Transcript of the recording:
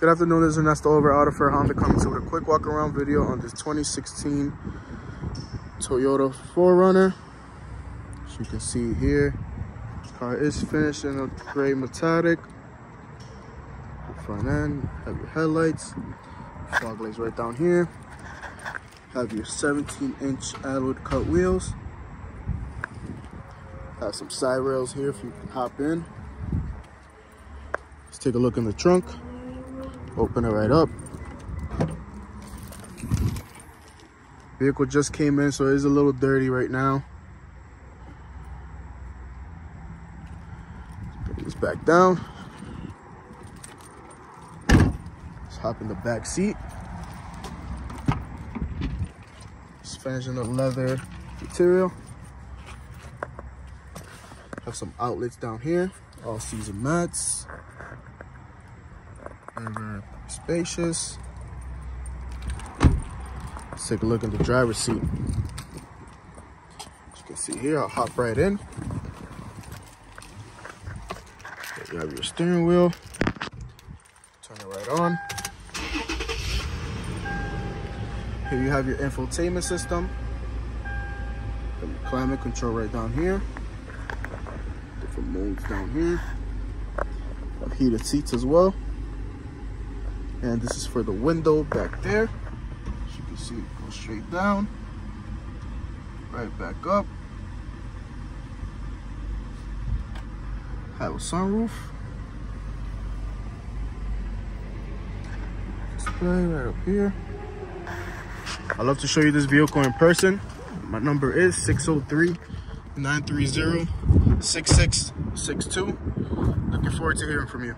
Good afternoon, this is Ernesto over AutoFair Honda coming to with a quick walk around video on this 2016 Toyota 4Runner. As you can see here, car is finished in a gray metallic. Front end, have your headlights, fog lights right down here. Have your 17 inch alloyed cut wheels. Have some side rails here if you can hop in. Let's take a look in the trunk. Open it right up. Vehicle just came in, so it is a little dirty right now. Put this back down. Let's hop in the back seat. Just finishing the leather material. Have some outlets down here, all season mats very spacious. Let's take a look in the driver's seat. As you can see here, I'll hop right in. you have your steering wheel. Turn it right on. Here you have your infotainment system. Your climate control right down here. Different modes down here. Heated seats as well and this is for the window back there. As you can see it goes straight down. Right back up. Have a sunroof. Display right up here. I love to show you this vehicle in person. My number is 603 930 6662 looking forward to hearing from you